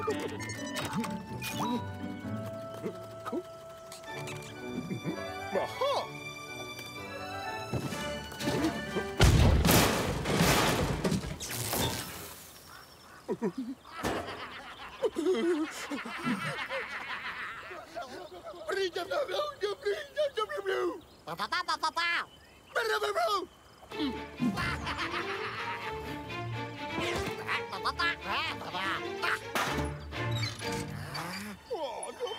Bye.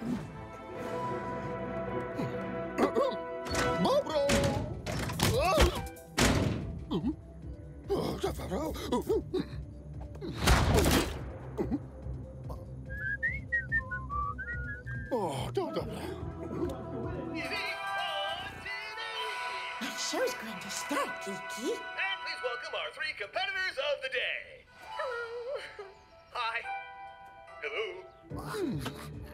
Oh, don't double That show's going to start, Kiki. And please welcome our three competitors of the day. Hello. Hi. Hello.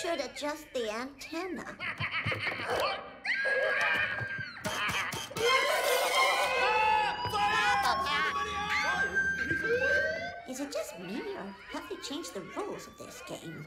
should adjust the antenna. Is it just me, or have they changed the rules of this game?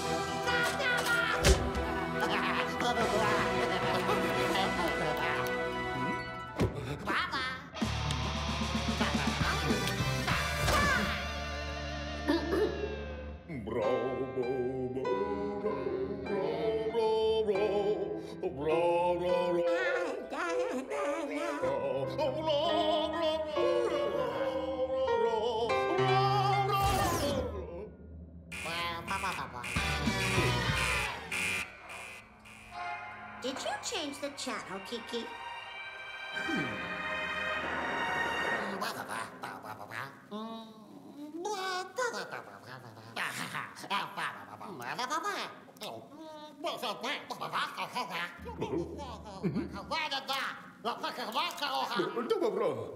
good channel, Kiki. Добро.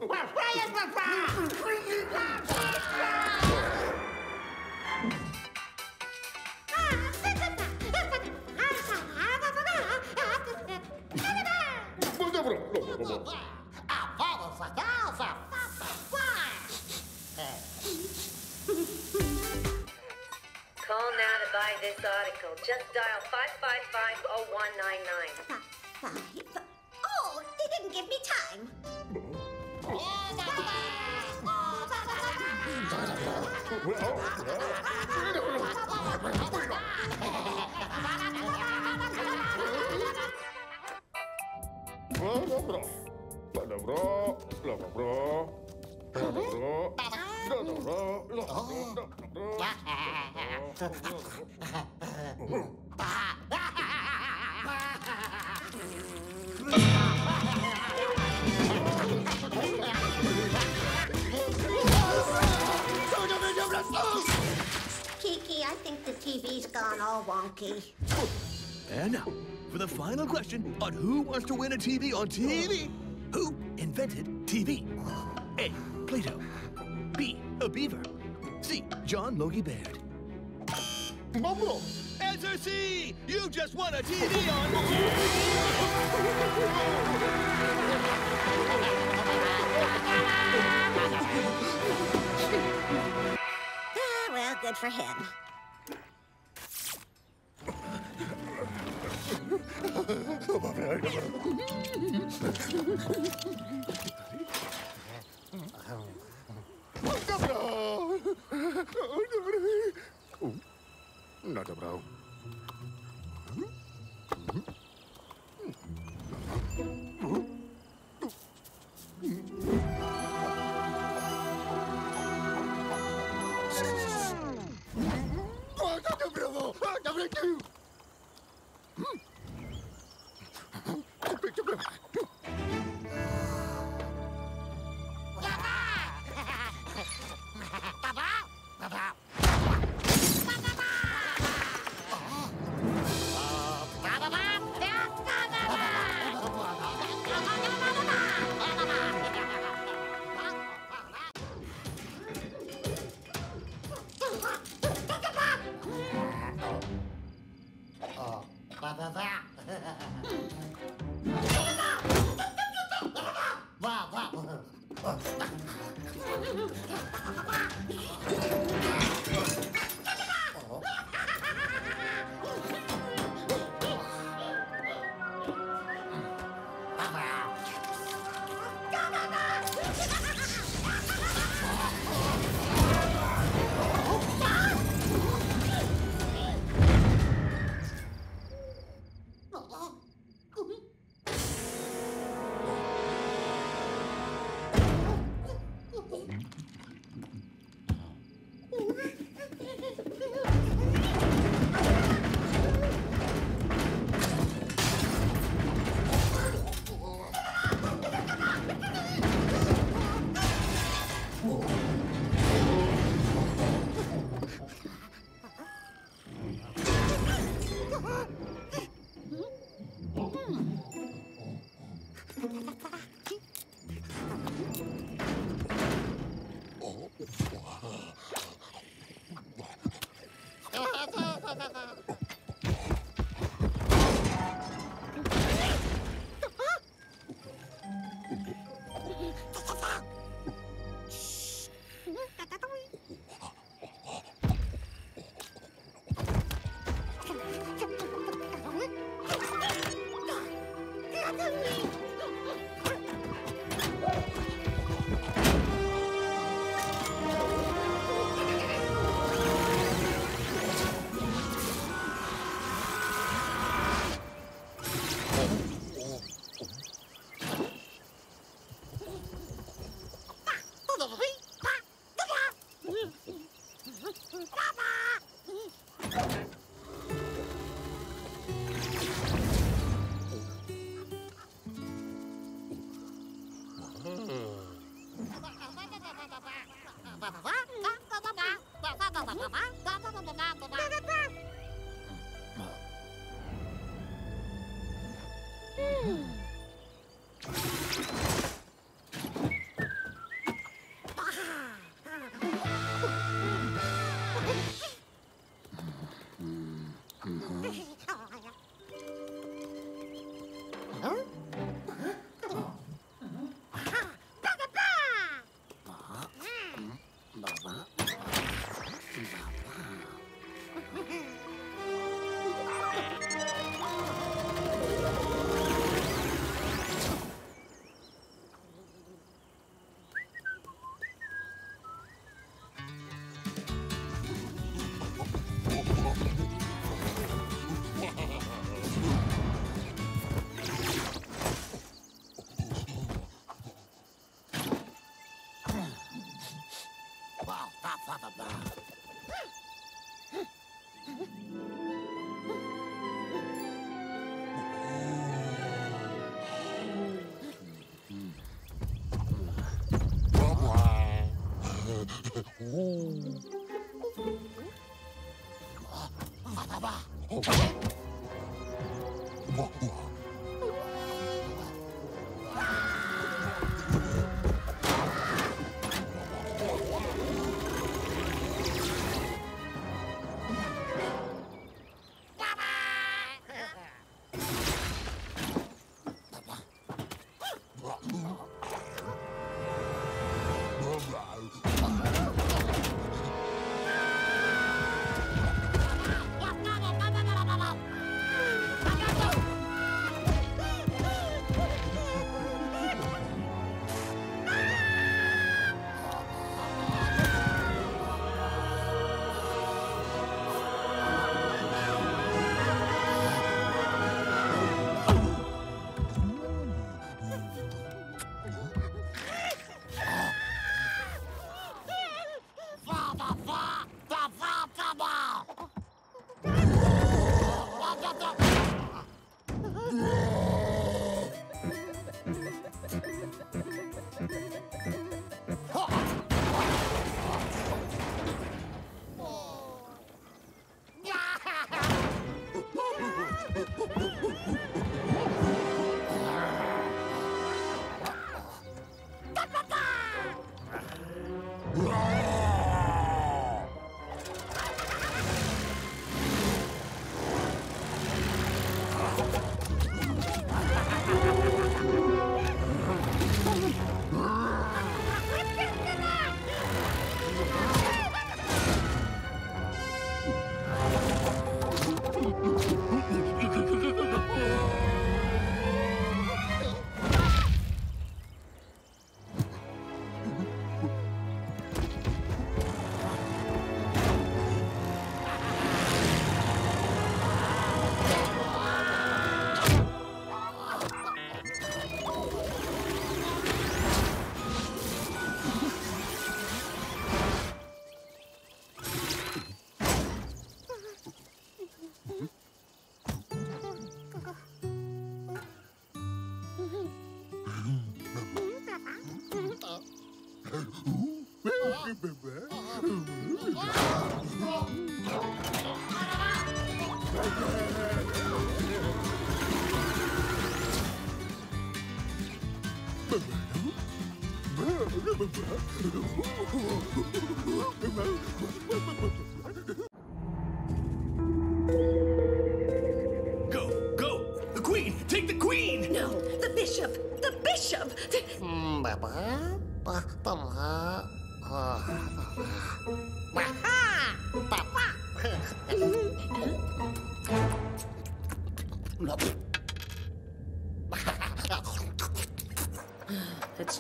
for the final question on who wants to win a TV on TV. Who invented TV? 오. 아, 아, 봐봐. 어.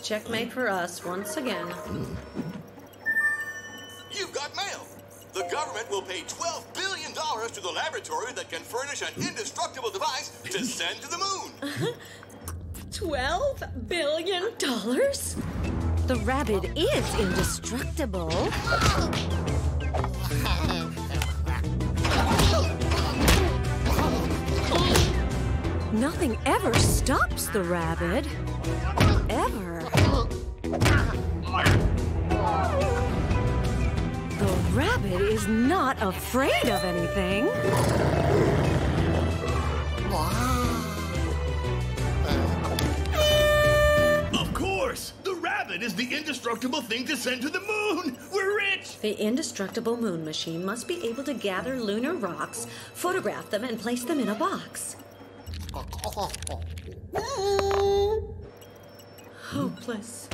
Checkmate for us once again. You've got mail. The government will pay $12 billion to the laboratory that can furnish an indestructible device to send to the moon. Twelve billion dollars? The rabbit is indestructible. Nothing ever stops the rabbit. Ever. The rabbit is not afraid of anything. Of course! The rabbit is the indestructible thing to send to the moon! We're rich! The indestructible moon machine must be able to gather lunar rocks, photograph them, and place them in a box. hopeless.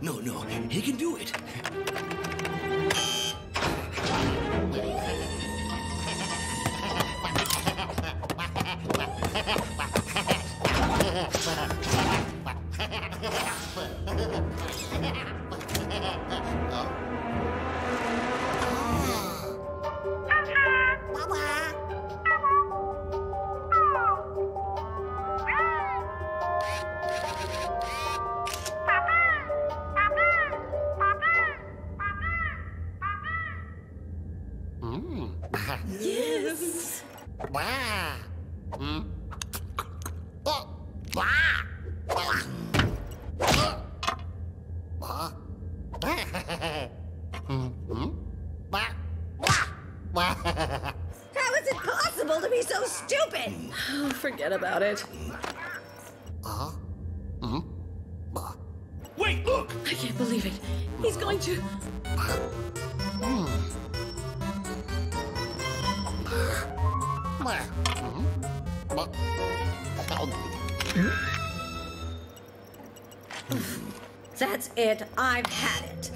No, no, he can do it. Yes. How is it possible to be so stupid? Oh, forget about it. Uh, mm, uh. Wait, look! I can't believe it. He's going to. Mm. That's it. I've had it.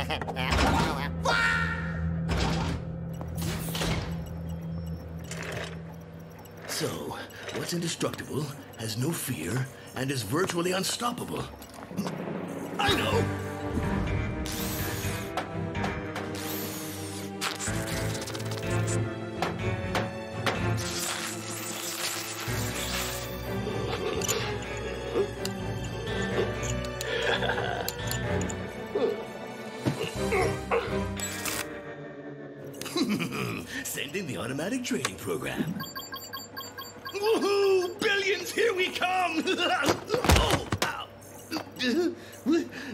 So, what's indestructible, has no fear, and is virtually unstoppable? I know! Automatic training program. Woohoo! Billions, here we come! oh, ow.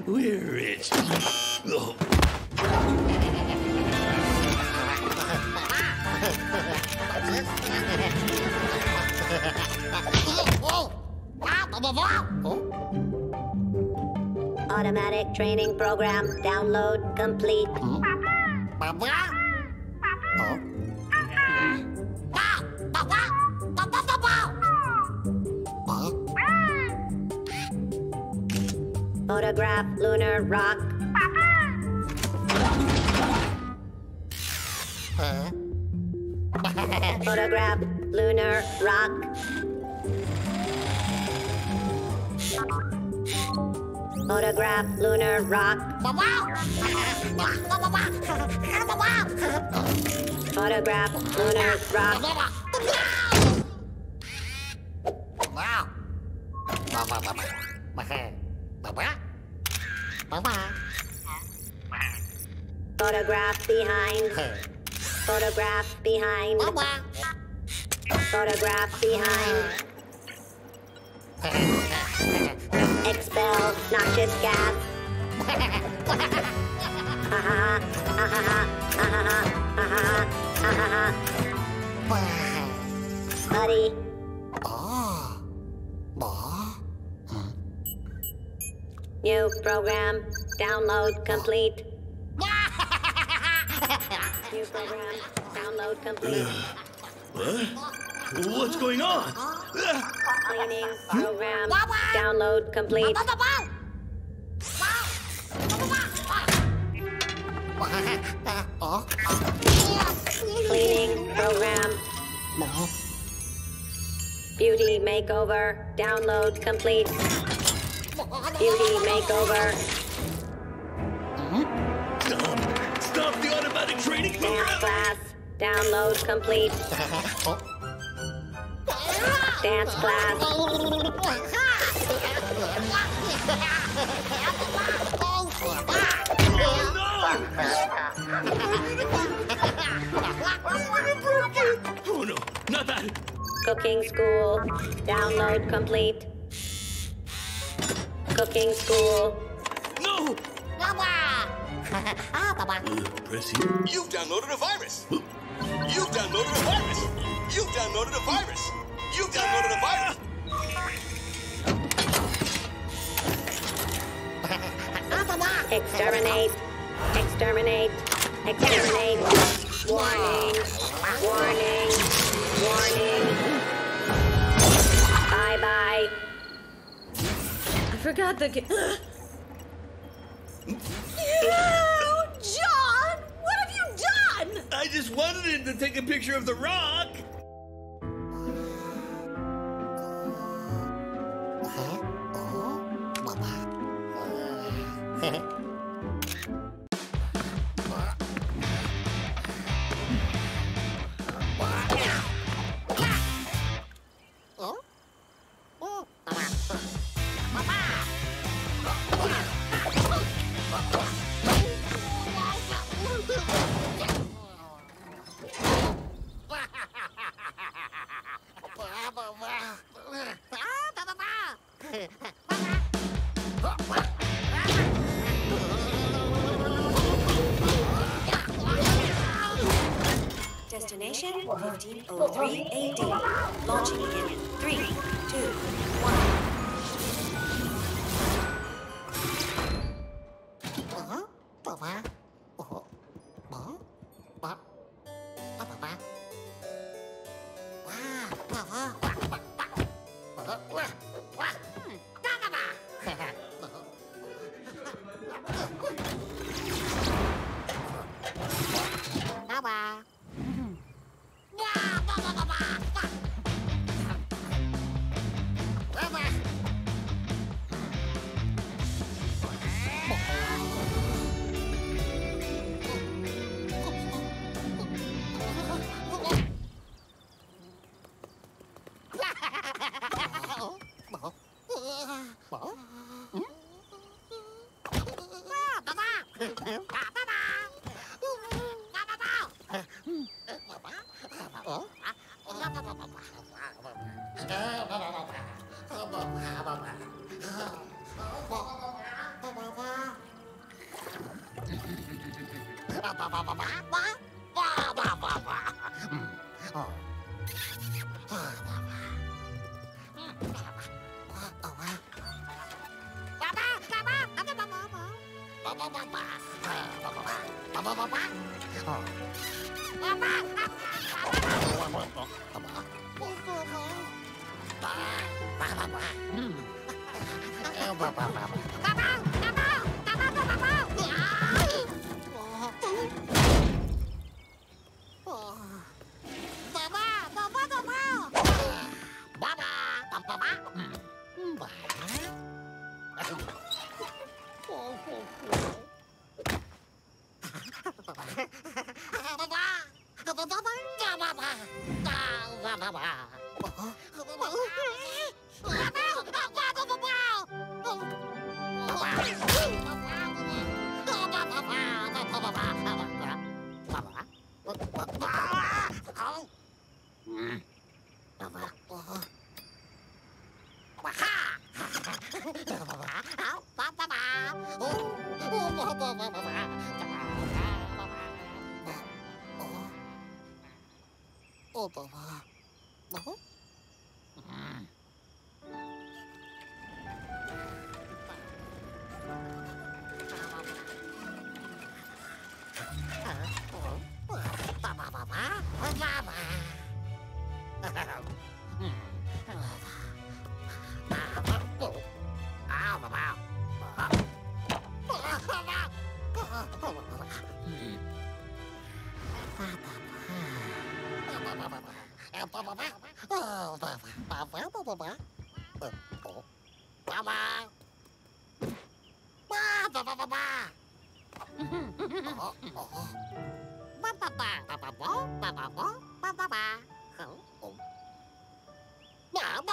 We're rich. Oh. Automatic training program download complete. Photograph Photograph lunar rock. Photograph lunar rock. Photograph behind. Photograph behind. Photograph behind noxious gas. Buddy. Ah. Ah. New program download complete. New program download complete. What? What's going on? Cleaning program. Download complete. Cleaning program. Beauty makeover. Download complete. Beauty makeover. Stop! Stop the automatic training Dance program! class. Download complete. Oh. Dance class. Oh no, not that! Cooking school. Download complete. Cooking school. No! Ah, Press here. You've downloaded a virus. You've downloaded a virus. You've downloaded a virus. You've downloaded a virus. Exterminate. Exterminate. Exterminate. Warning. Warning. Warning. Bye bye. I forgot the. Ca- I just wanted him to take a picture of the rock. Destination 1503 AD. Launching in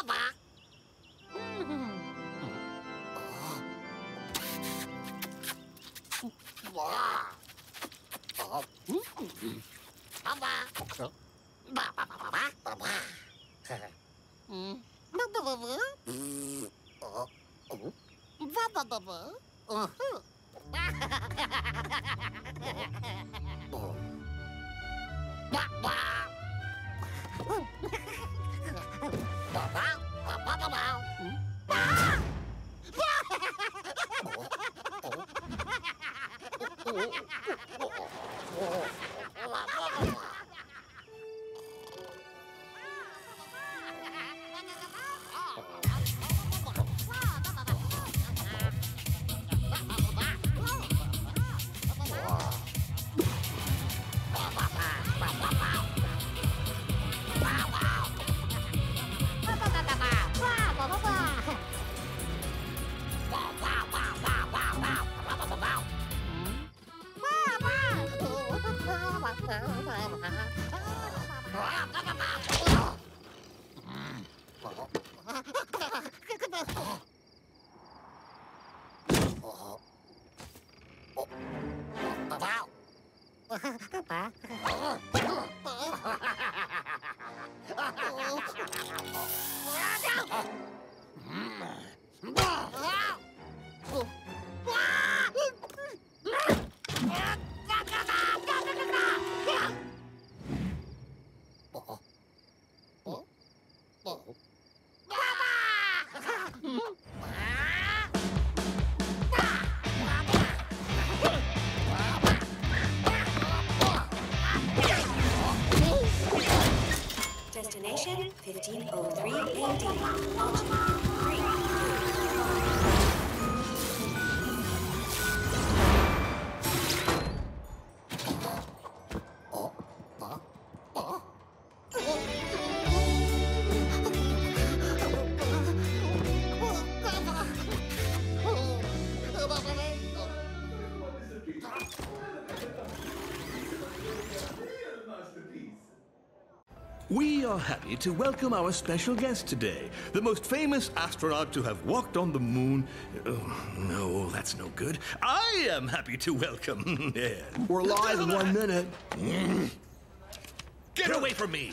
Ба-ба! We are happy to welcome our special guest today, the most famous astronaut to have walked on the moon. Oh, no, oh, that's no good. I am happy to welcome. Yeah. We're live in one minute. Get away from me!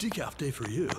Decaf day for you.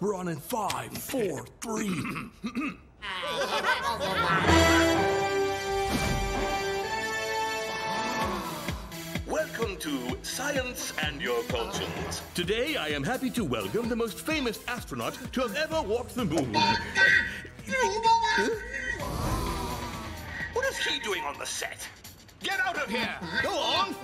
We're on in five, four, three. Welcome to Science and Your Conscience. Today, I am happy to welcome the most famous astronaut to have ever walked the moon. What is he doing on the set? Get out of here! Go on!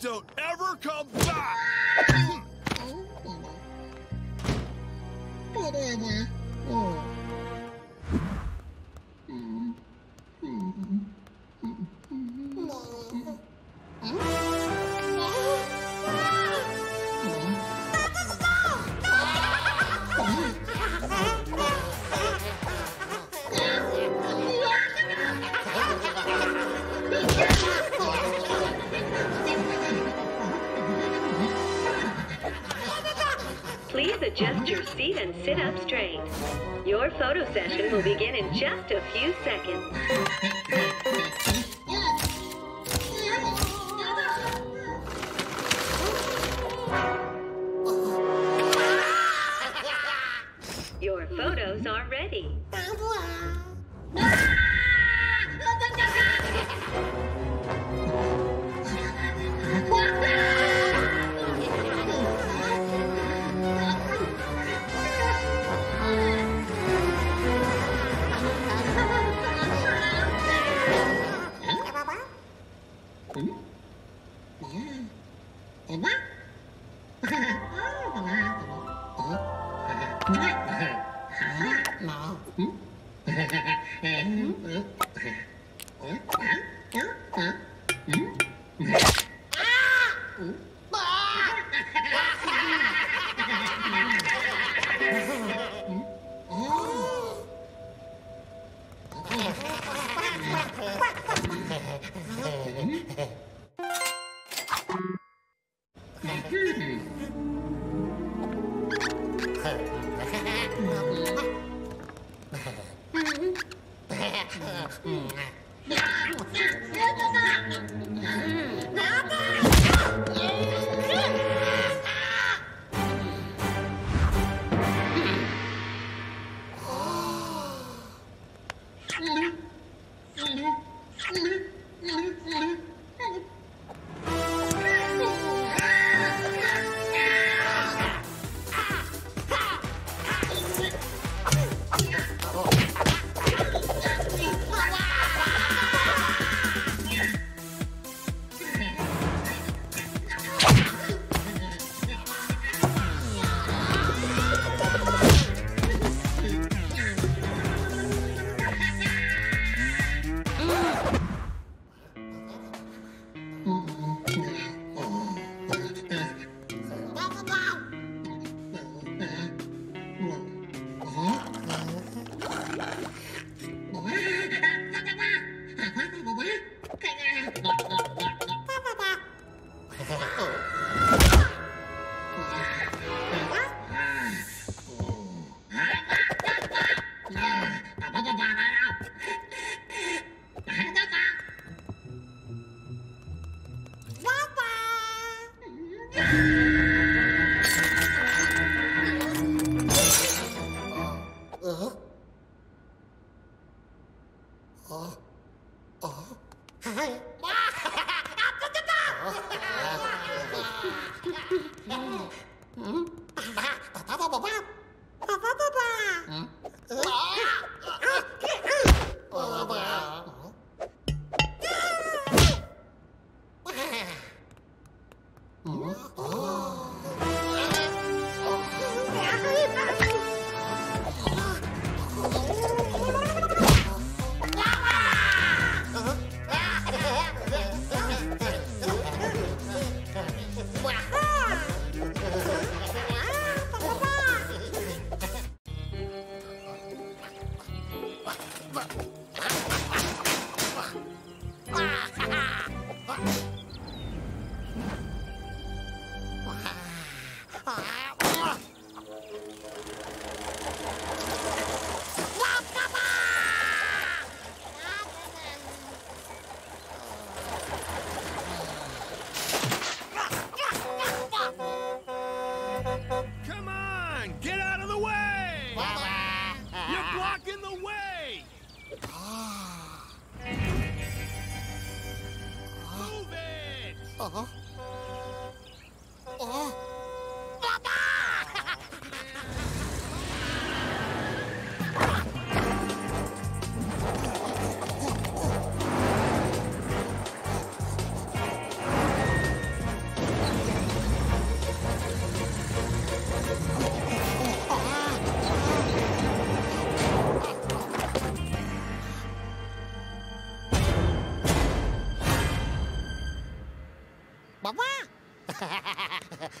Don't ever come back! Oh, Please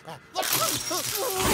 Look!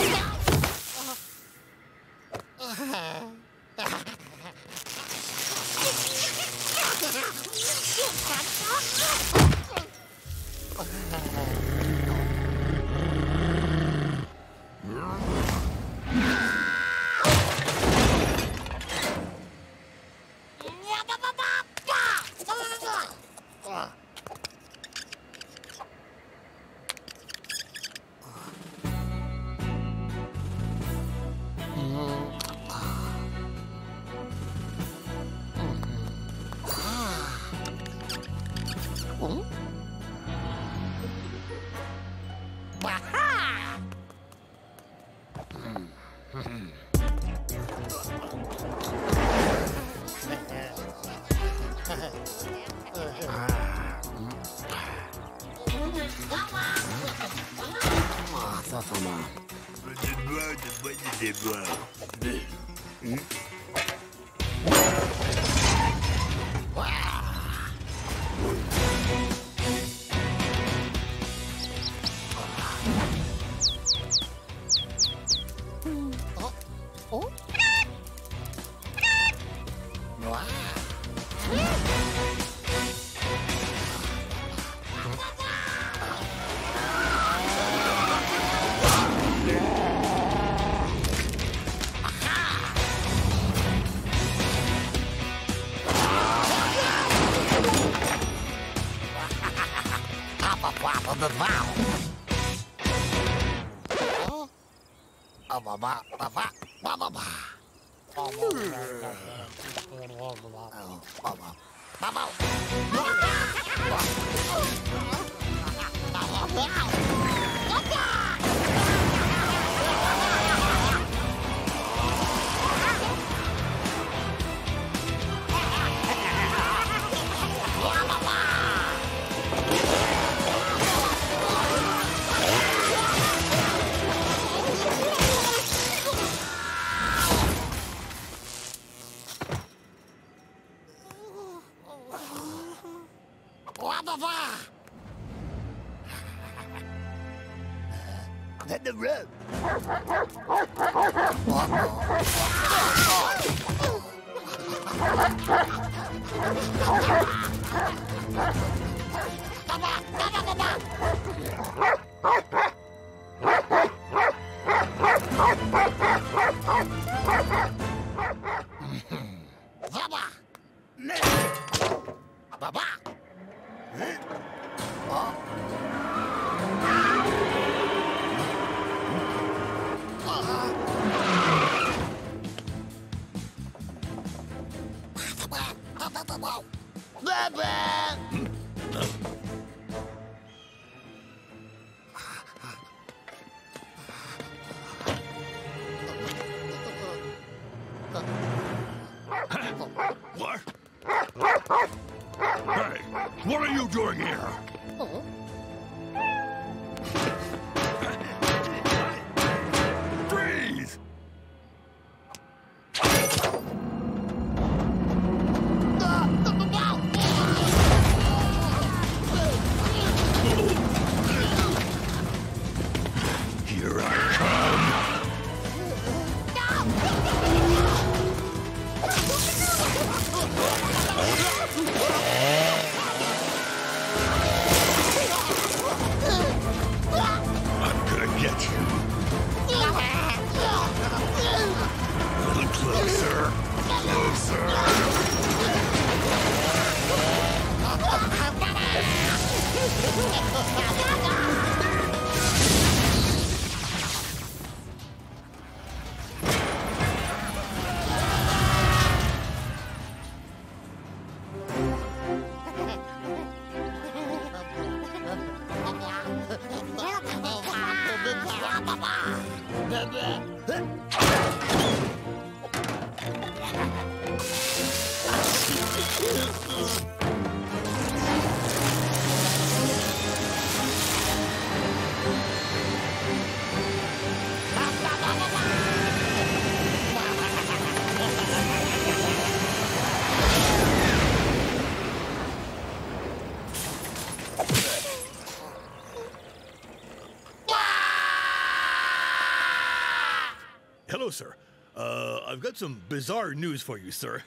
Hello, sir. Uh, I've got some bizarre news for you, sir.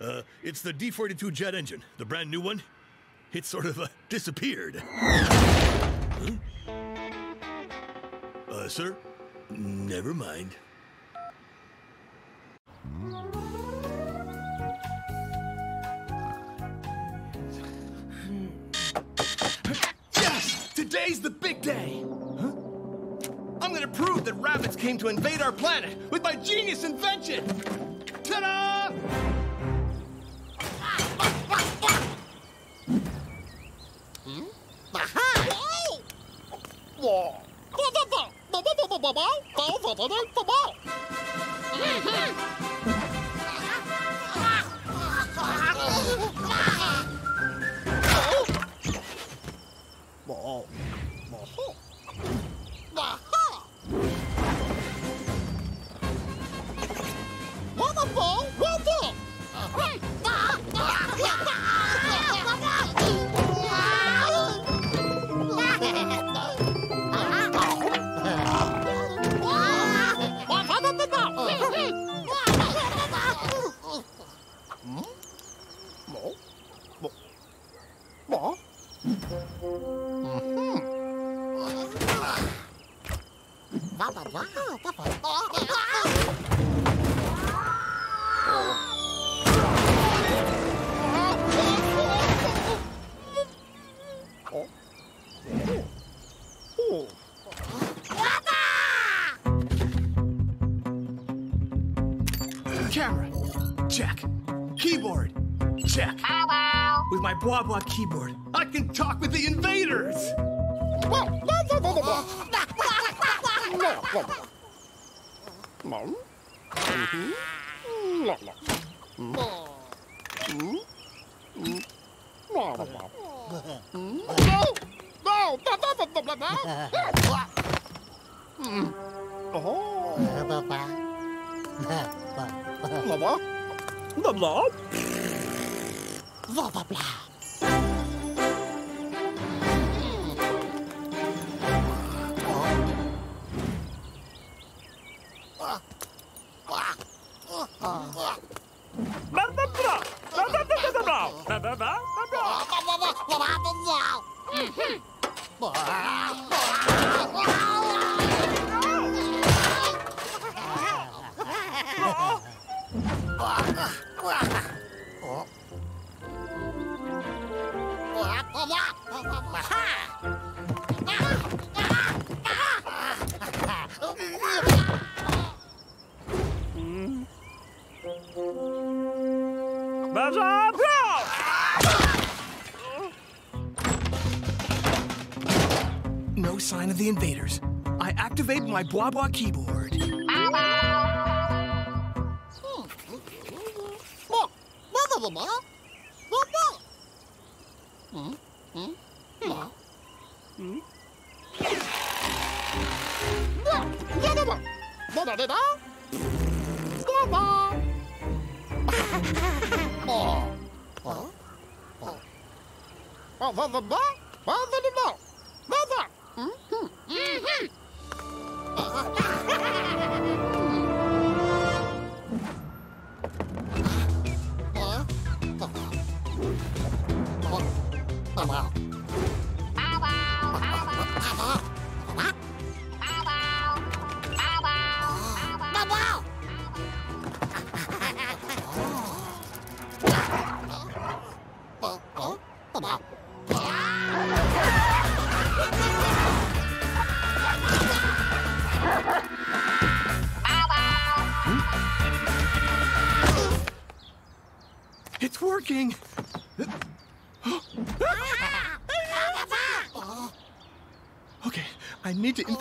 Uh, it's the D-42 jet engine, the brand new one. It sort of uh, disappeared. Huh? Uh, sir? Never mind. Yes! Today's the big day! I'm gonna that Rabbids came to invade our planet with my genius invention! Ta-da! What? Aqua keyboard. my Blah Blah keyboard.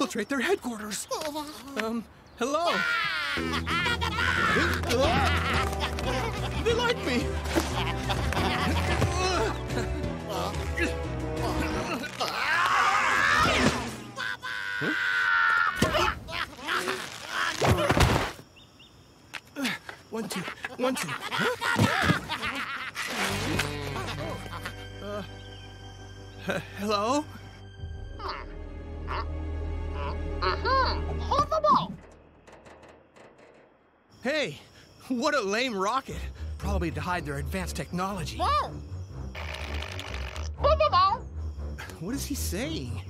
infiltrate their headquarters. ability to hide their advanced technology. Whoa! What is he saying?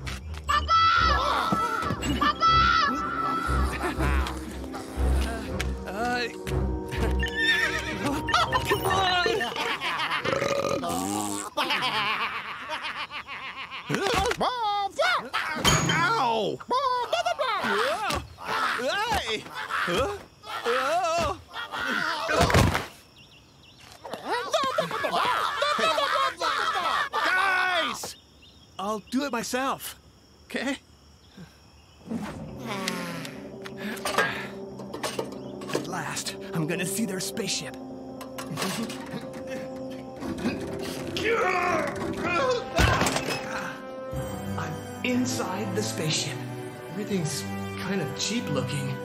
spaceship. Everything's kind of cheap looking.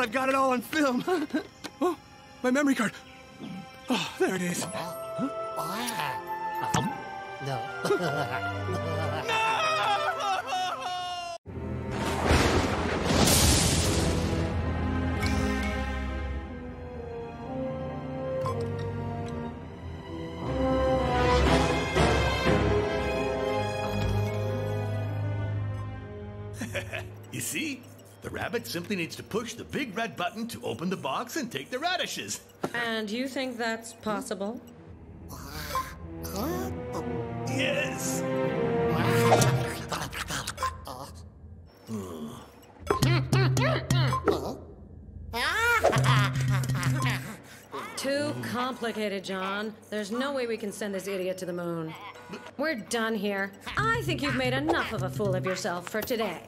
I've got it all on film. oh, my memory card. Oh, there it is. Simply needs to push the big red button to open the box and take the radishes. And you think that's possible? Yes. Too complicated, John. There's no way we can send this idiot to the moon. We're done here. I think you've made enough of a fool of yourself for today.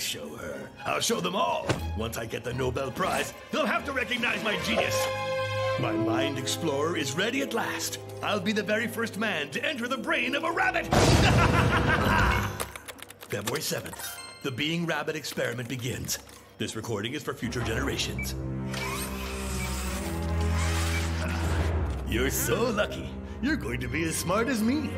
Show her. I'll show them all. Once I get the Nobel Prize, they'll have to recognize my genius. My mind explorer is ready at last. I'll be the very first man to enter the brain of a Rabbid. February 7th, the Being Rabbid experiment begins. This recording is for future generations. You're so lucky. You're going to be as smart as me.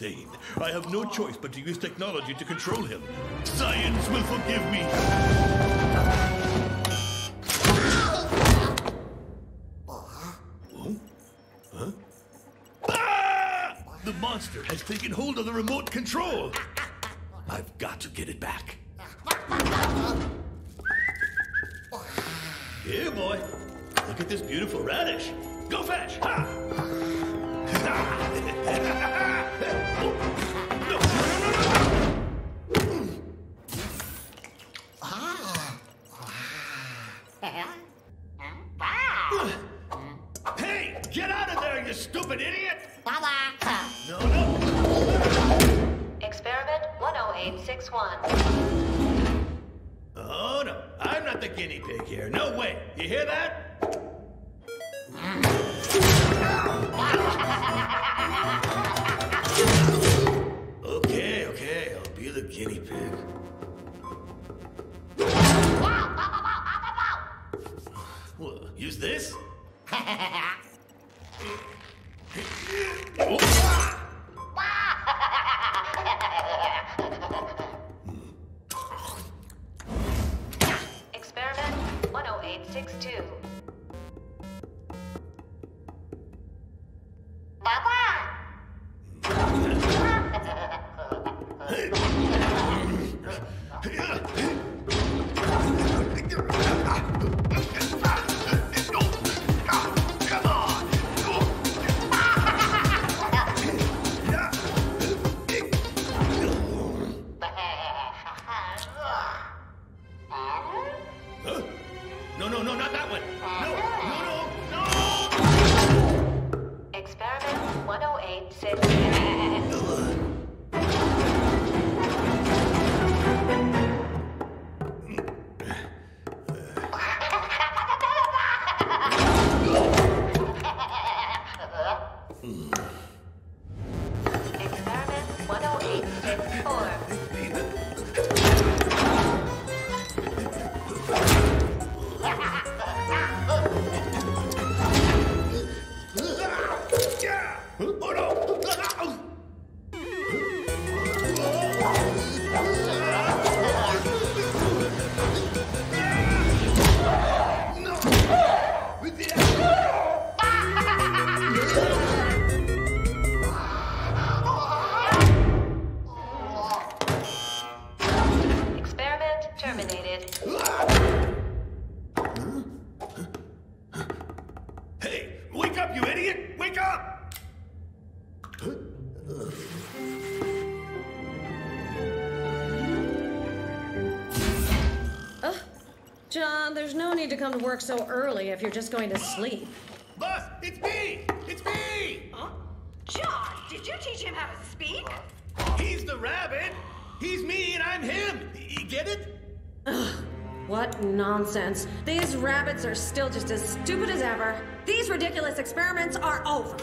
Insane. I have no choice but to use technology to control him. Science will forgive me. Oh? Ah! The monster has taken hold of the remote control. I've got to get it back. Here, boy. Look at this beautiful radish. Go fetch. Ha! Oh. come to work so early if you're just going to sleep. Bus, it's me! It's me! John, did you teach him how to speak? He's the Rabbid! He's me and I'm him! You get it? Ugh, What nonsense. These Rabbids are still just as stupid as ever. These ridiculous experiments are over.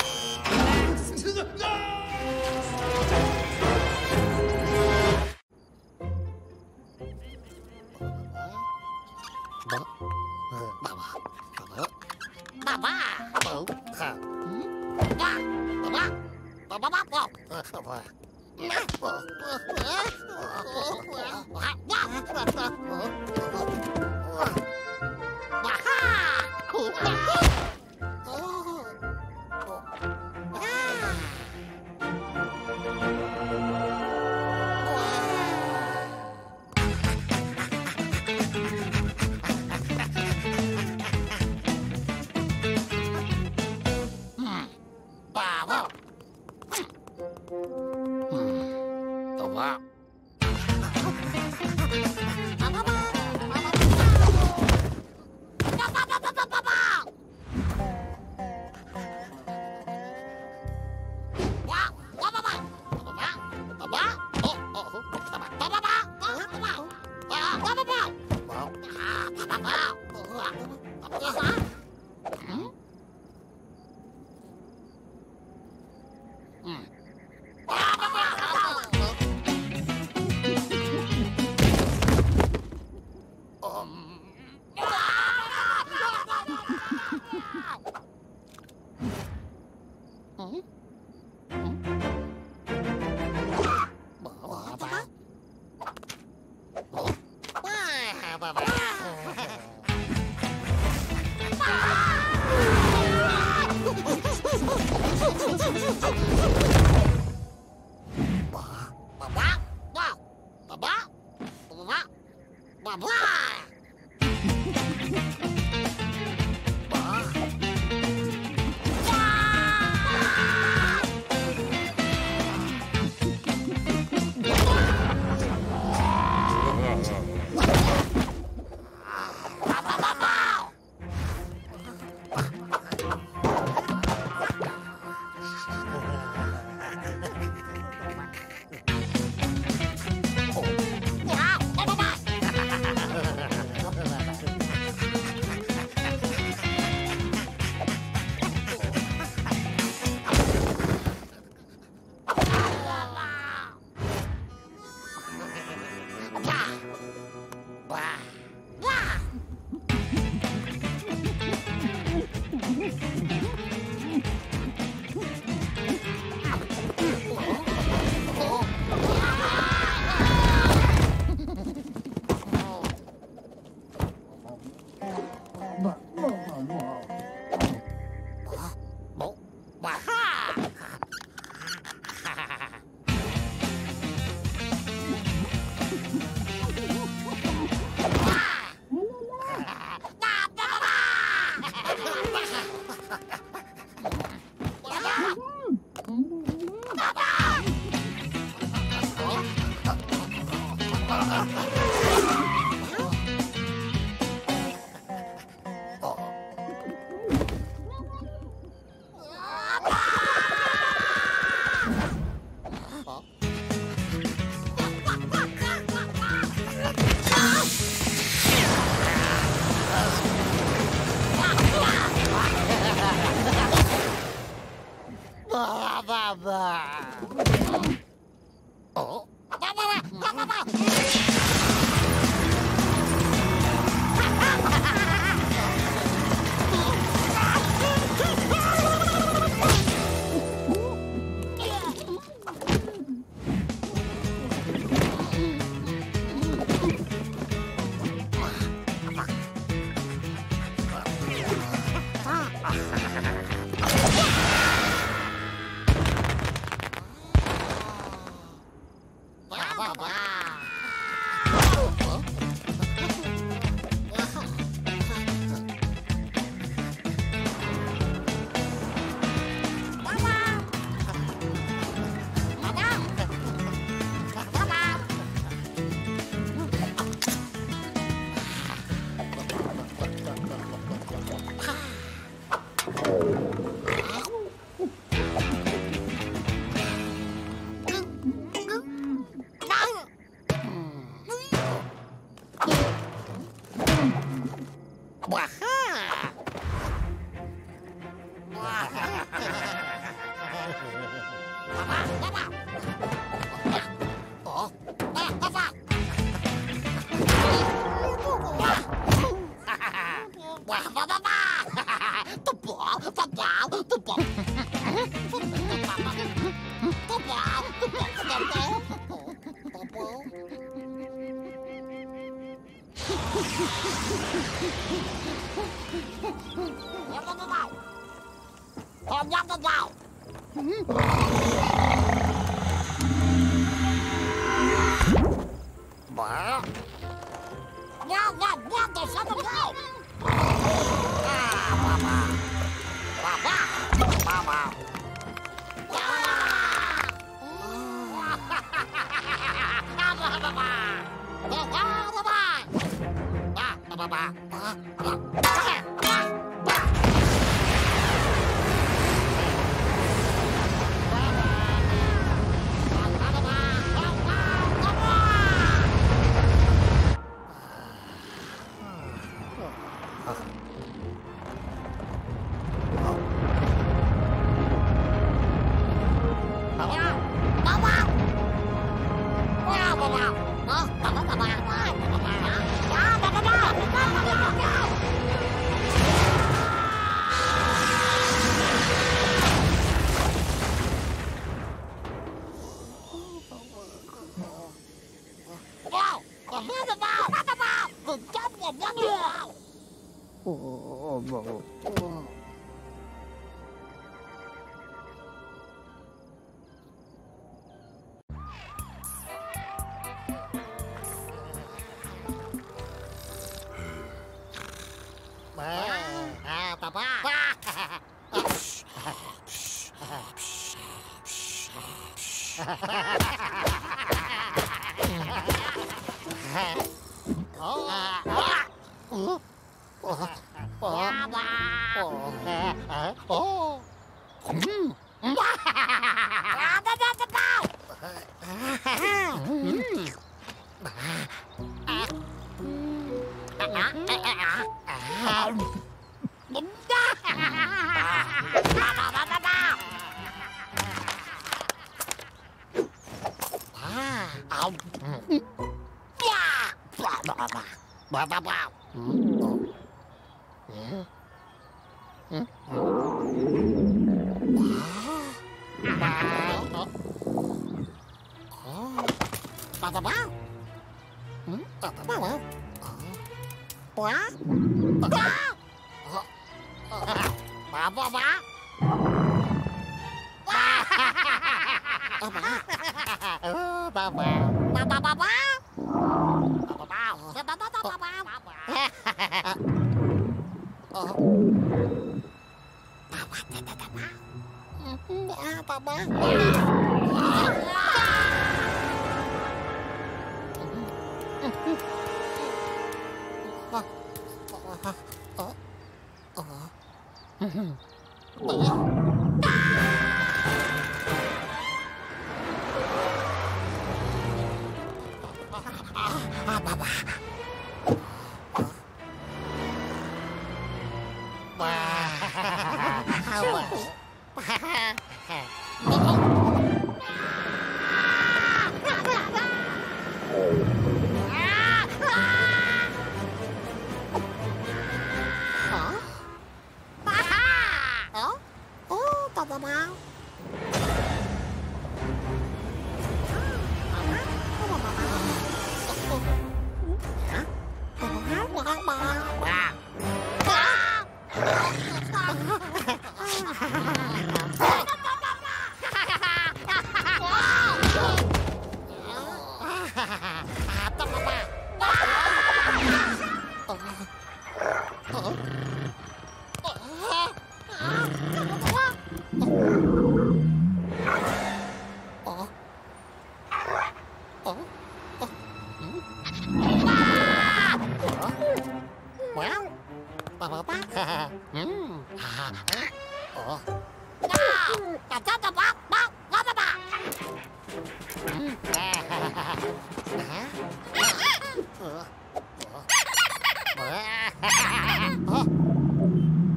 blah, blah, ba.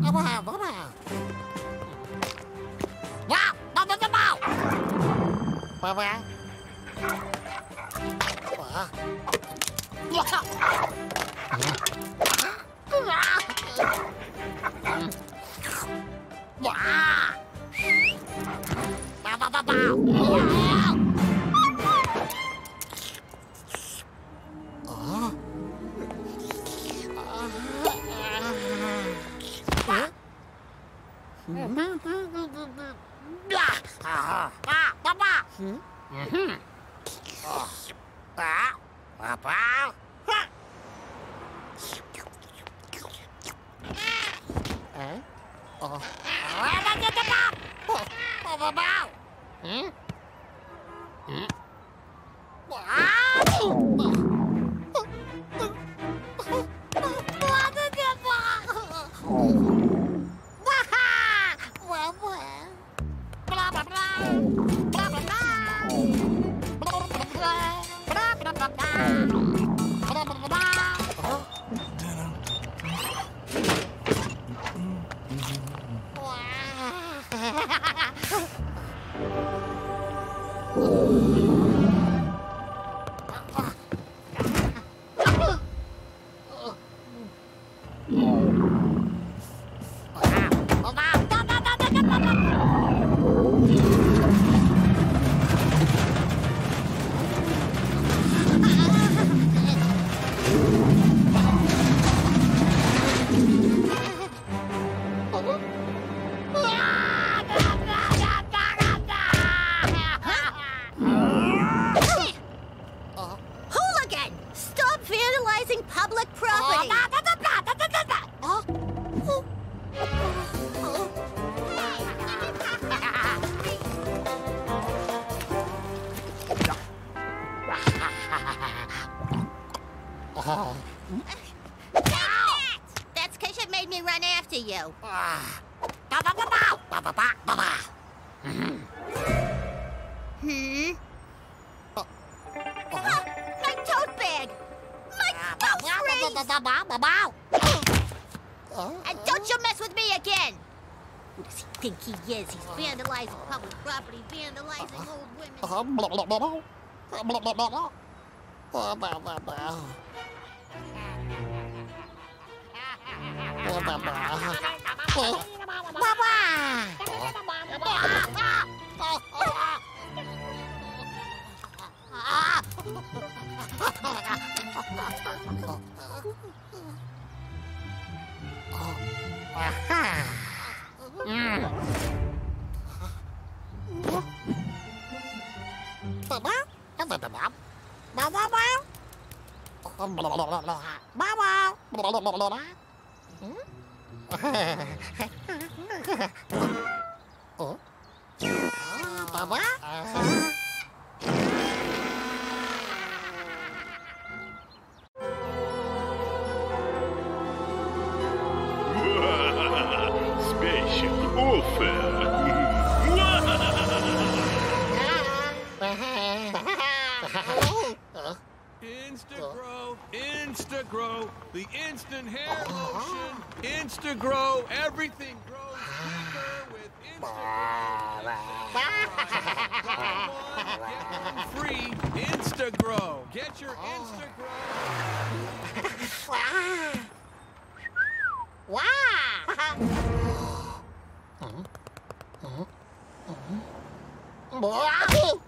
아마 봐봐. 야, 나도 좀 봐. 봐봐. 와. 와차. 와. 와. Think he is? He's vandalizing public property, vandalizing old women. blah, blah, blah. Get your Instagram. Wow! Wow! Baba?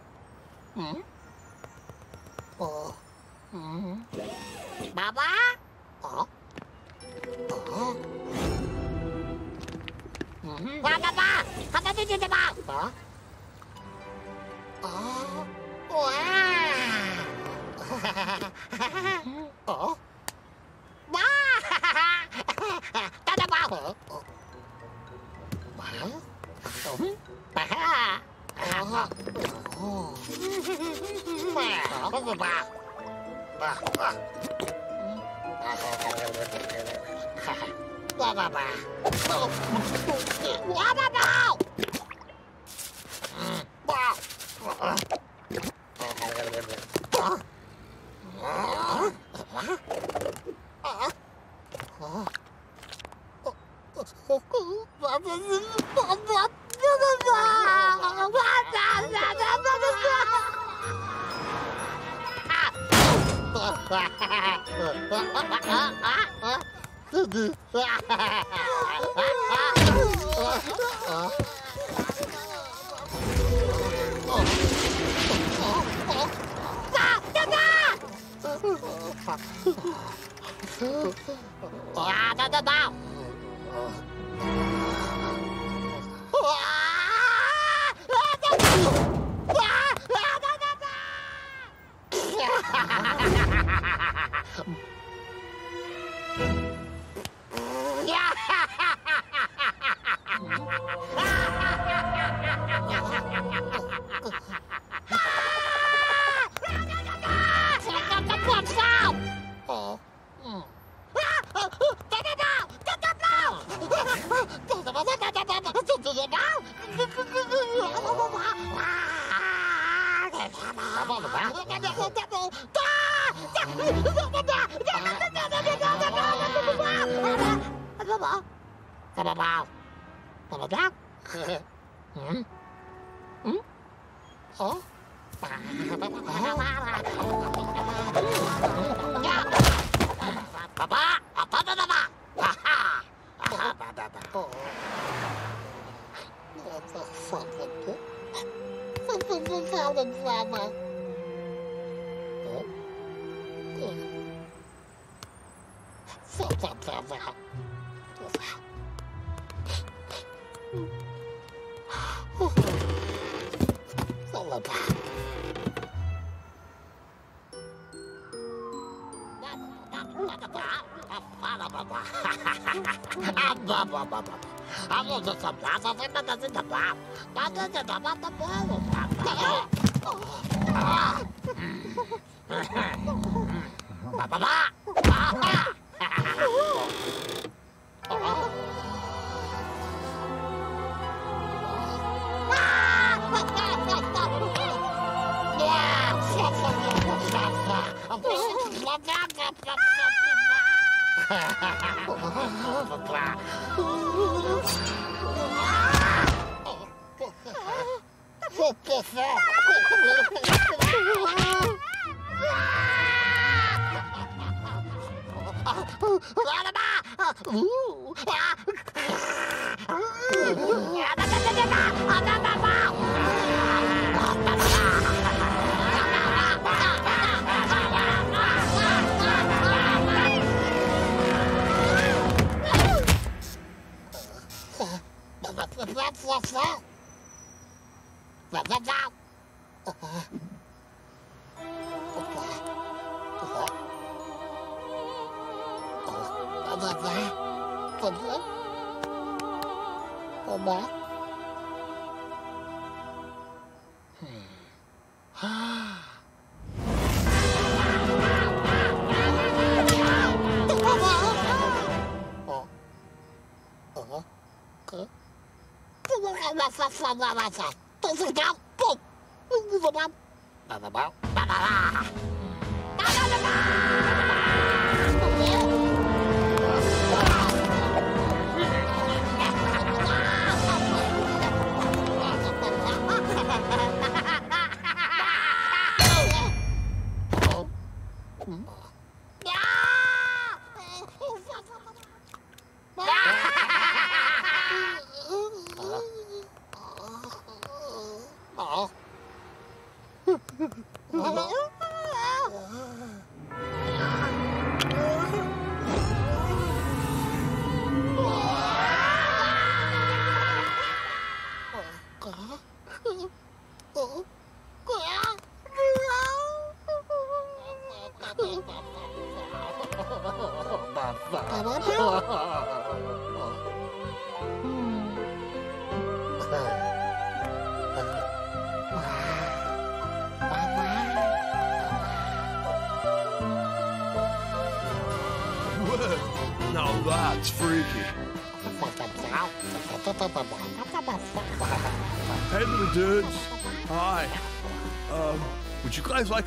哇哇哇！都是他。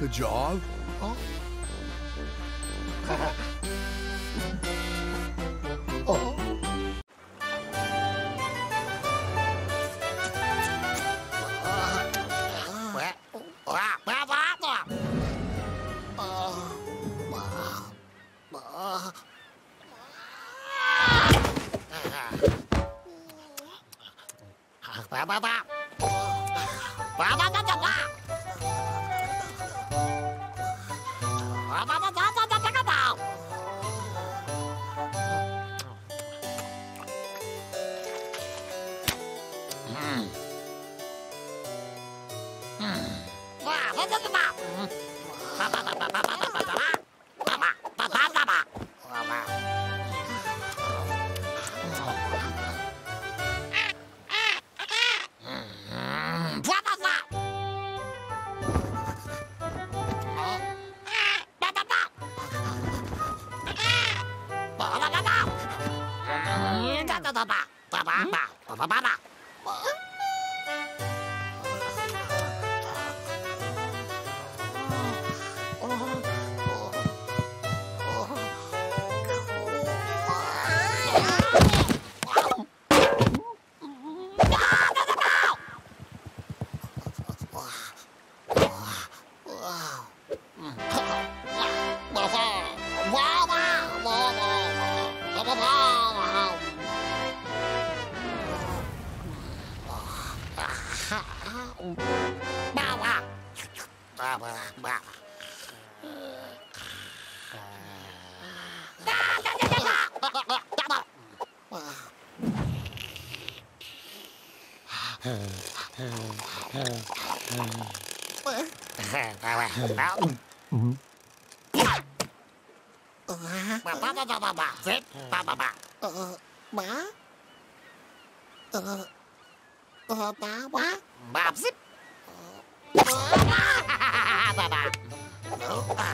Would a guys Má? Má? Má? Má? Oh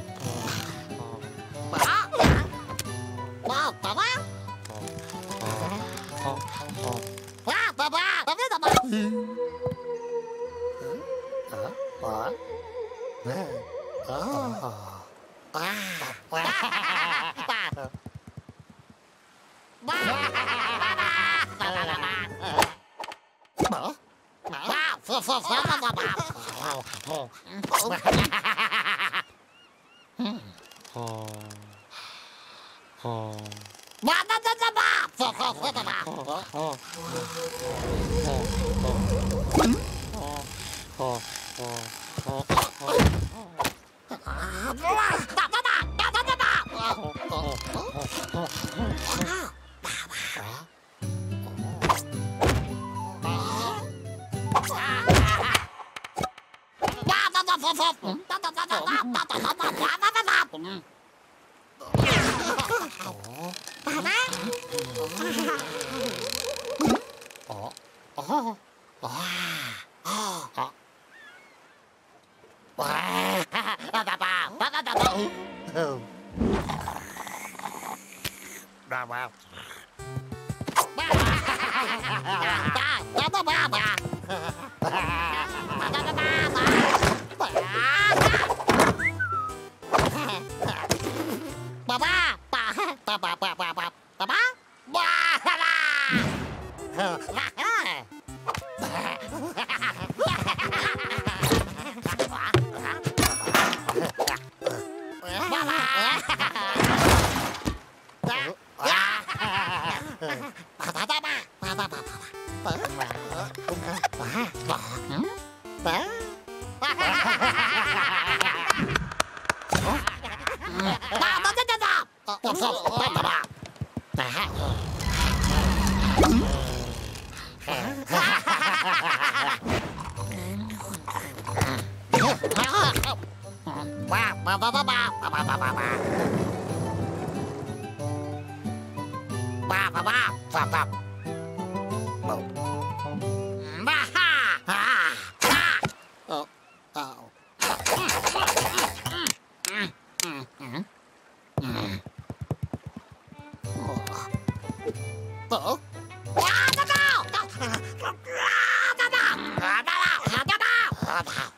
like a jog? Huh?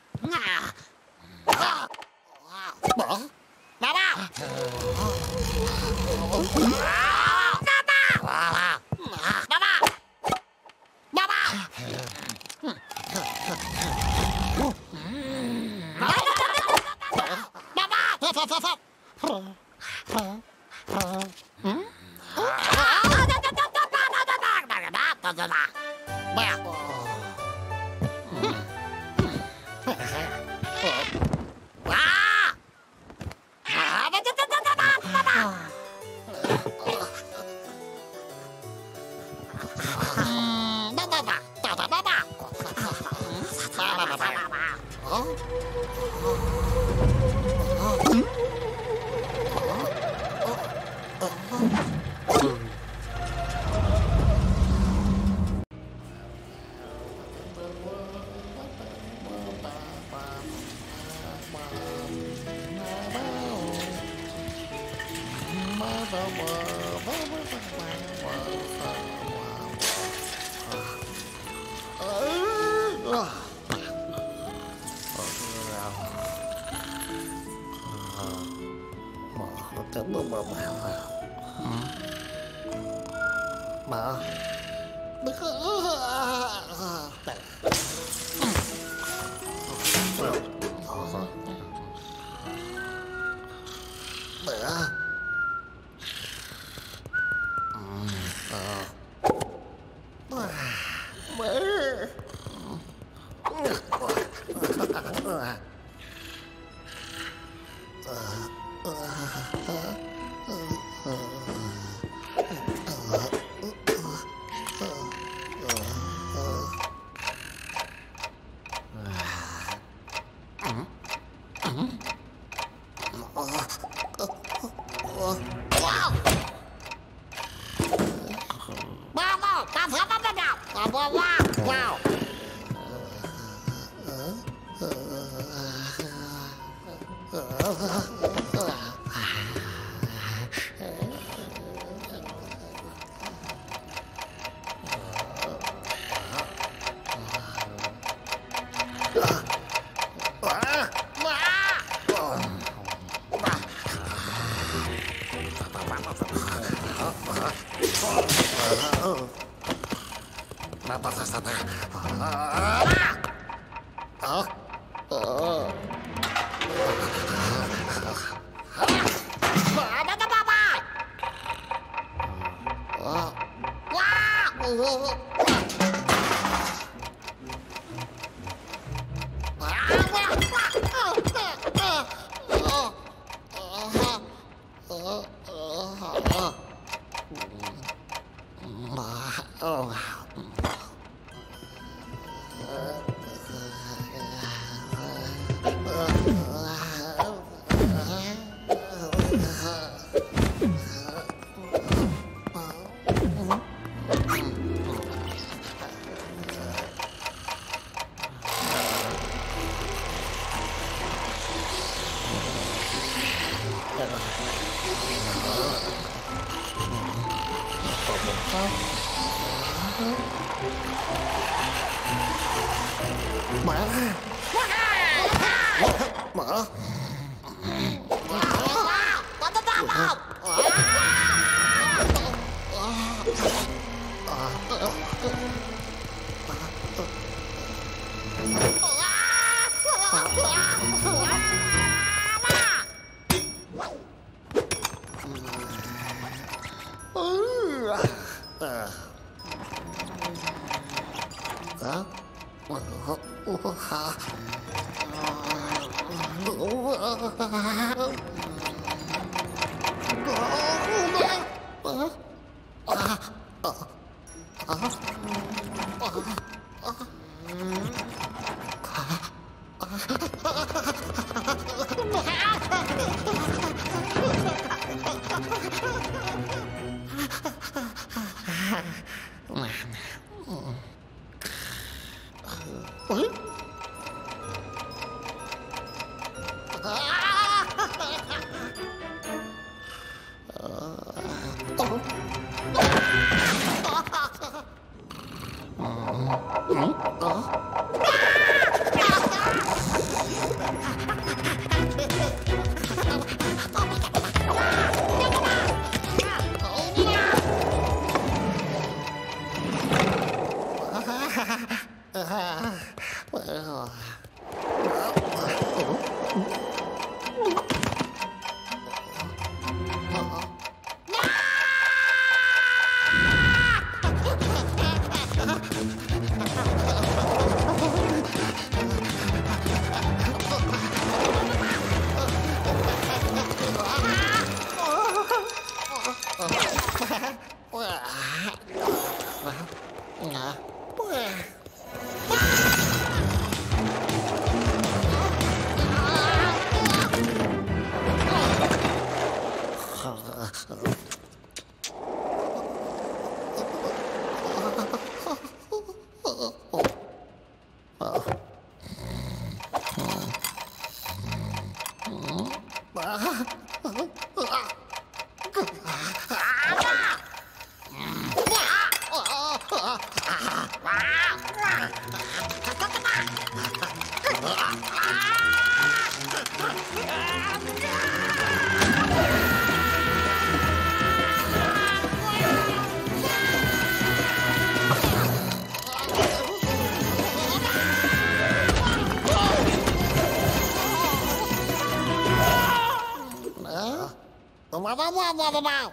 Bana ne anladın ha?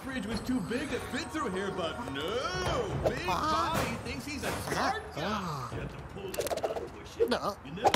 Fridge was too big to fit through here, but no! Big ah. Bobby thinks he's a smart ah. guy. You have to pull it, not push it. You never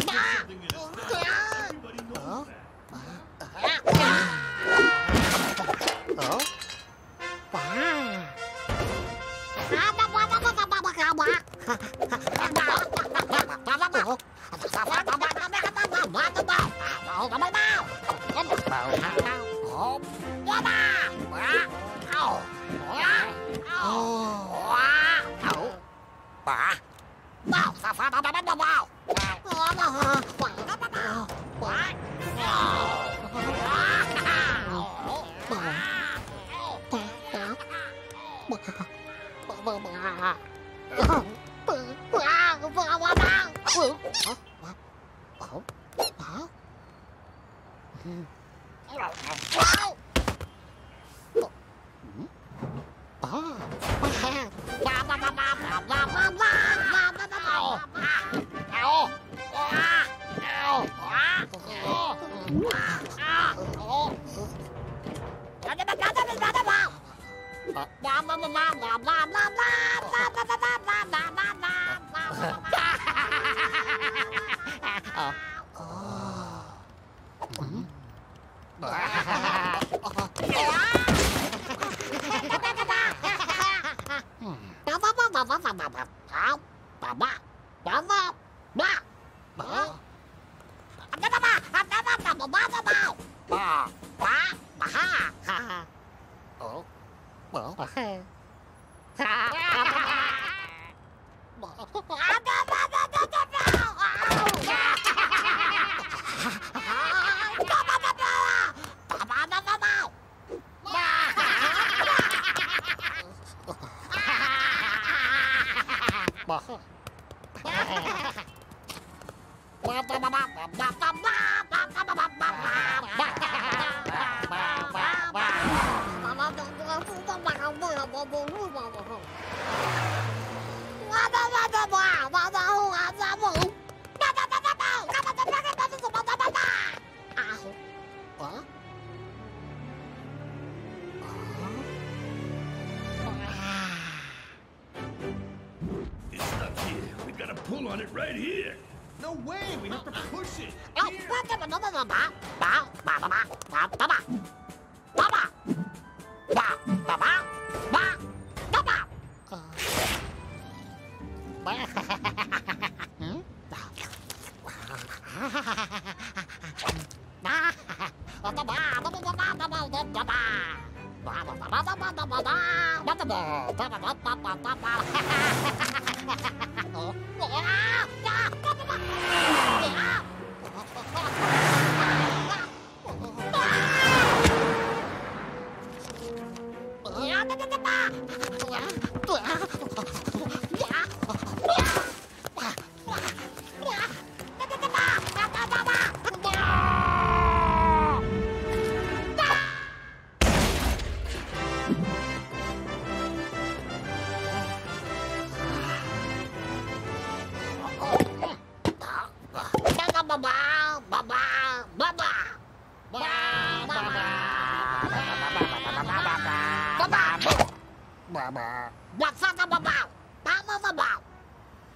bà bà bà sao tao bà bảo tao mà bà bảo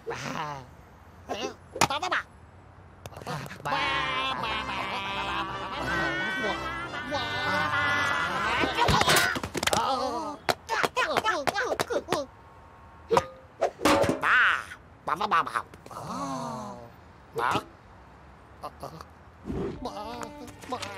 bà tao bà bảo bà bà bà bà bà bà bà bà bảo bà bà bà bà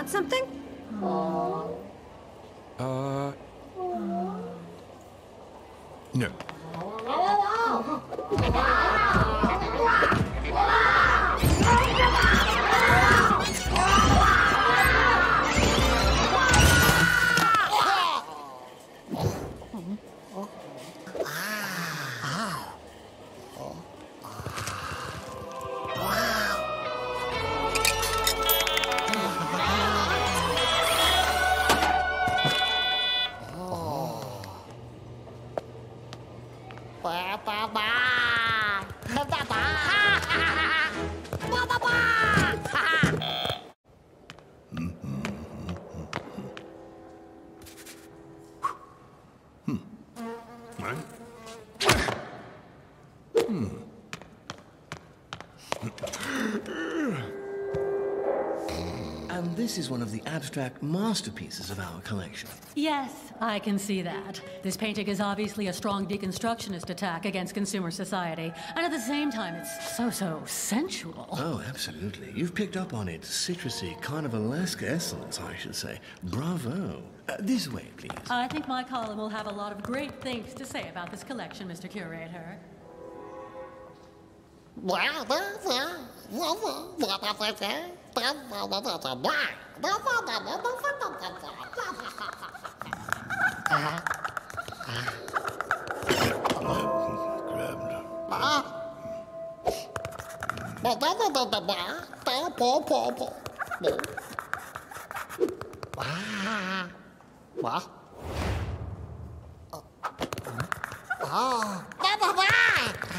want something? And this is one of the abstract masterpieces of our collection. Yes, I can see that. This painting is obviously a strong deconstructionist attack against consumer society, and at the same time, it's so, so sensual. Oh, absolutely. You've picked up on its citrusy, carnivalesque essence, I should say. Bravo. Uh, this way, please. I think my column will have a lot of great things to say about this collection, Mr. Curator. Ah. Ah. Ah. Bà tá tá tá tá bà tá bò bò bò bò bà bà bà bà bà bà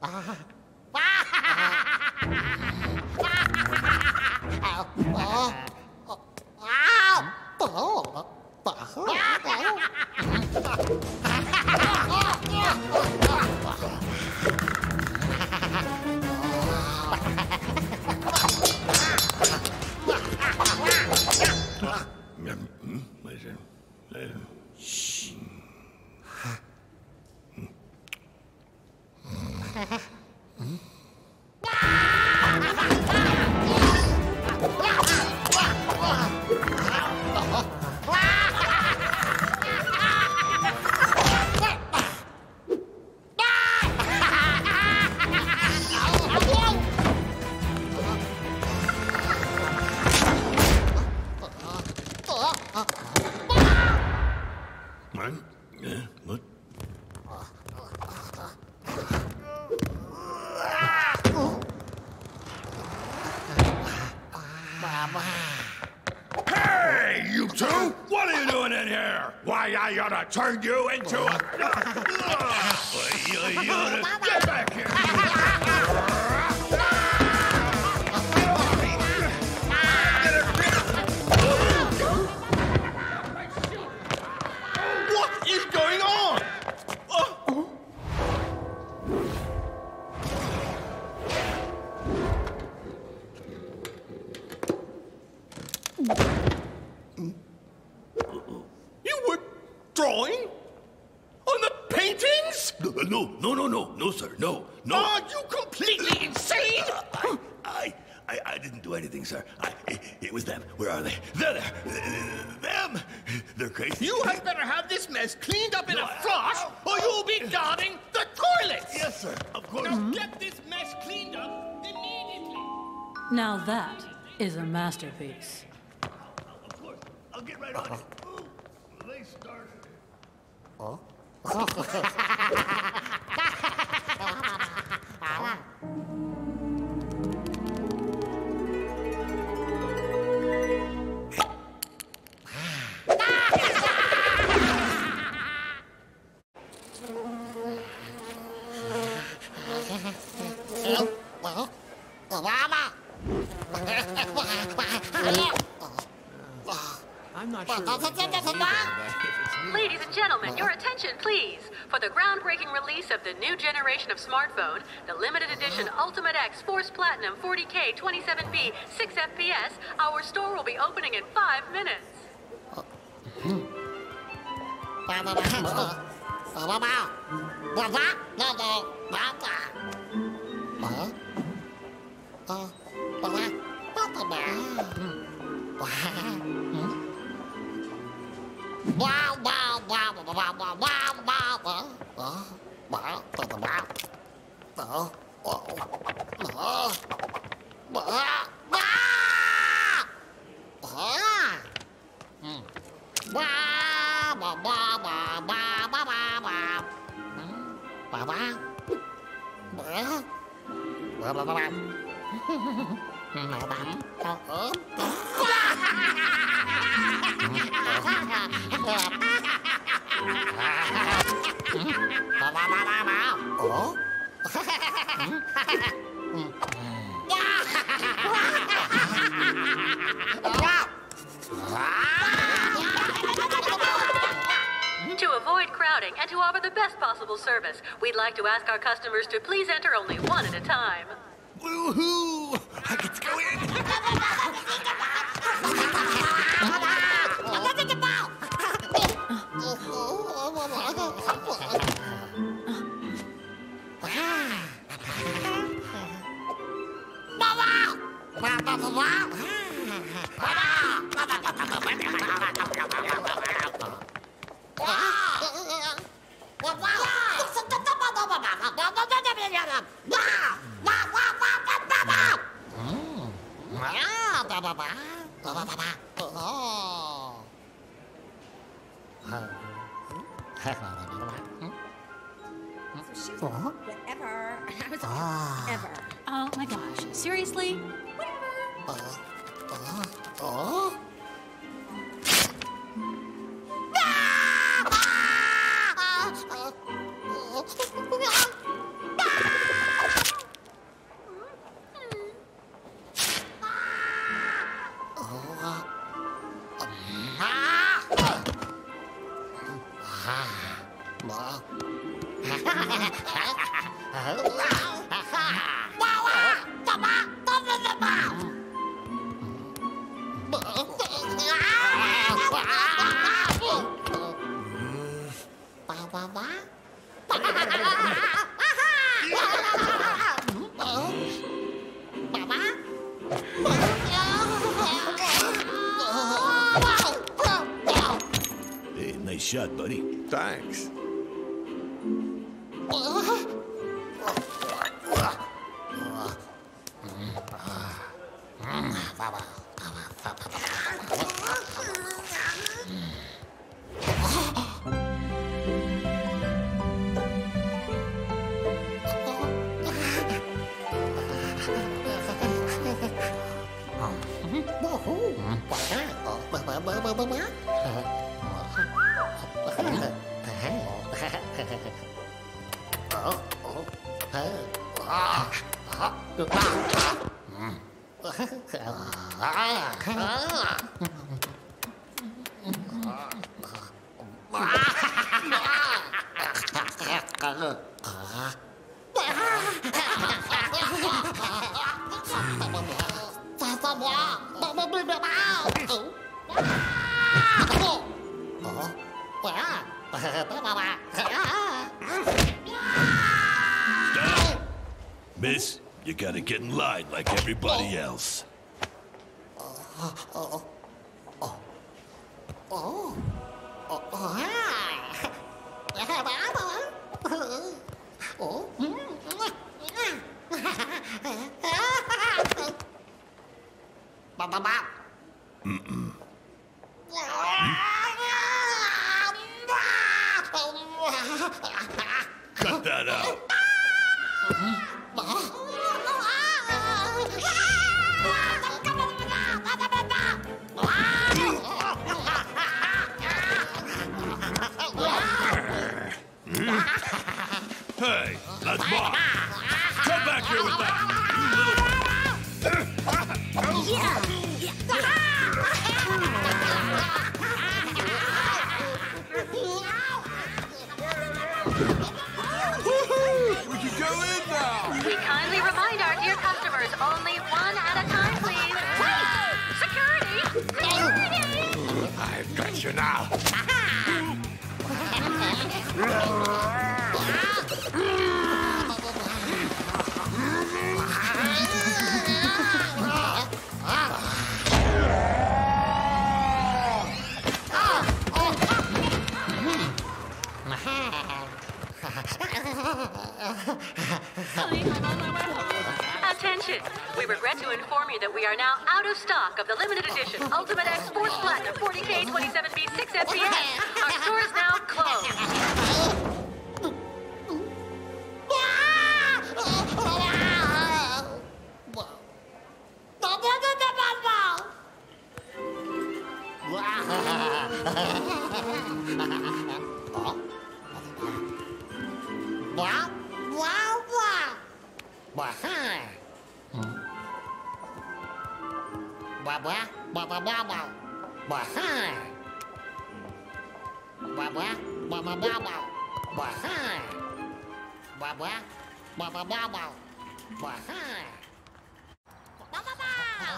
啊。啊。啊。啊。啊。啊。啊。啊。啊。啊。啊。Turn you into masterpiece. Smartphone, the limited edition Ultimate X Force Platinum 40K 27B 6 FPS, our store will be opening in five minutes. Mở Mở Mở Mở Mở Mở Ba Ba ba ba ba ba ba ba. Ba ba. Mở Mở ba ba ba. Mở bấm. Mở ốm Mở ba ba ba ba Ủa? To avoid crowding and to offer the best possible service, we'd like to ask our customers to please enter only one at a time. Woohoo! I get to go in. Everybody else. Attention! We regret to inform you that we are now out of stock of the limited edition Ultimate X Sports Platinum 40K 27B 6 FPS. Our store is now closed. Blah blah blah blah blah. Blah blah. Ba ba ba ba. Ba ha. Ba ba. Ba ba ba ba. Ba ha. Ba ba ba. Ah,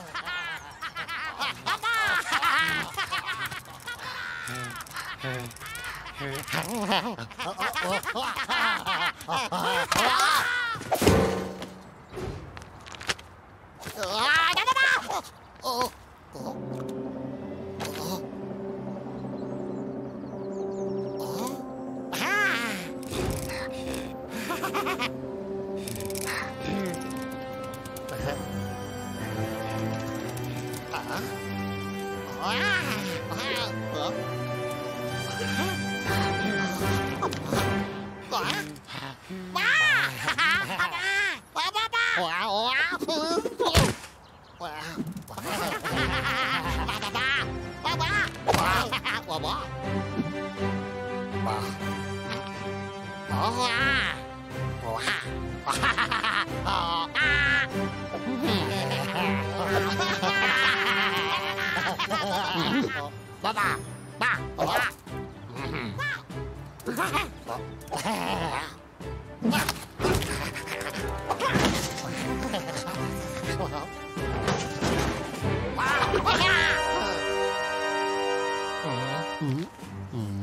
da da da. Oh. Oh. Oh. Oh. Ah. Ah. Ah. Ba ba ba ba.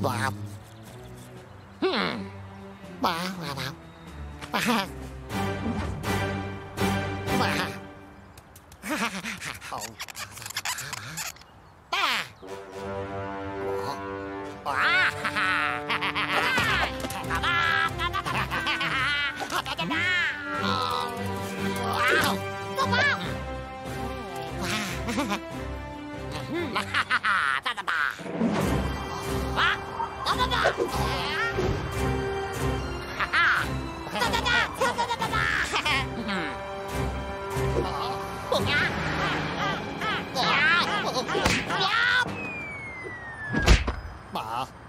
Ba. Hmm. Ba ba ba. Ba. Ba. Oh. 哇 哈哈！爸爸，爸爸，爸爸，爸爸！哇，爸爸！哇哈哈！爸爸，爸爸，爸爸，爸爸！哈哈。Ba.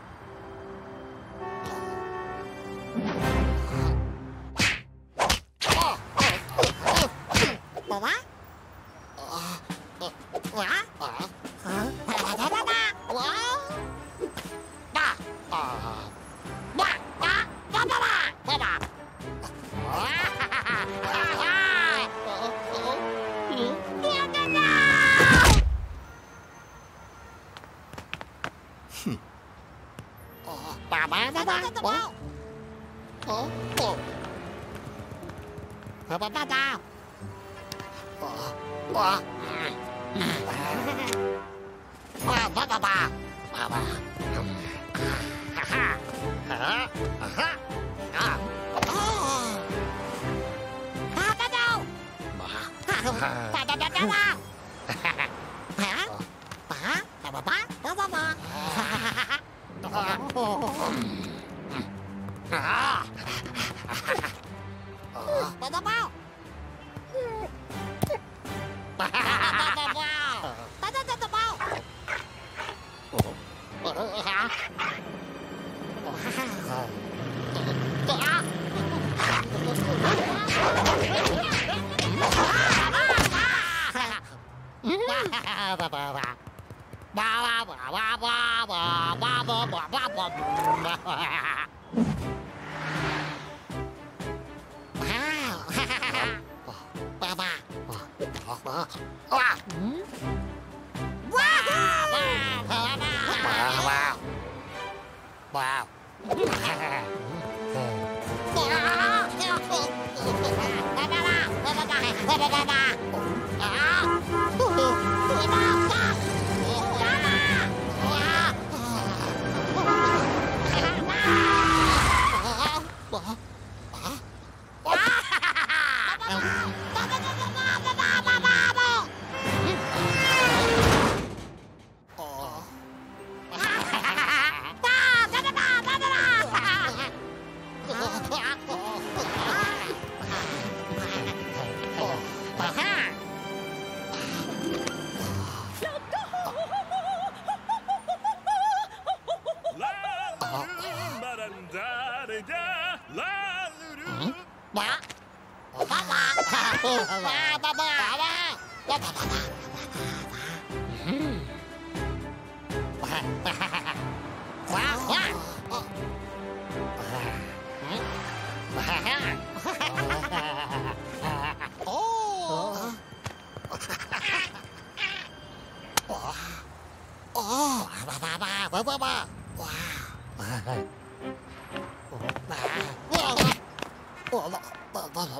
Ba ba ba ba ba. Oh oh. Ba ba ba ba. Oh oh. Ba ba ba ba. Ba ba. Ha ha. Ha ha. Ah. Oh. Ba ba ba. Ba. Ba ba Wow.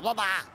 Put your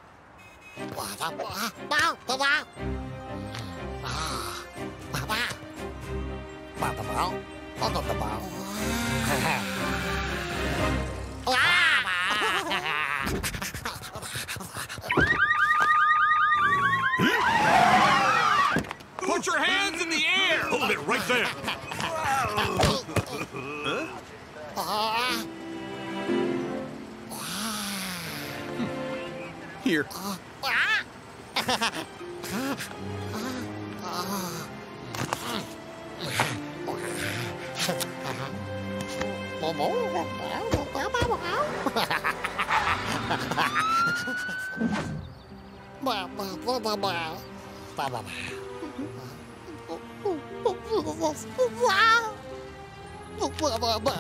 爸爸不不不不不不不不啊不不不不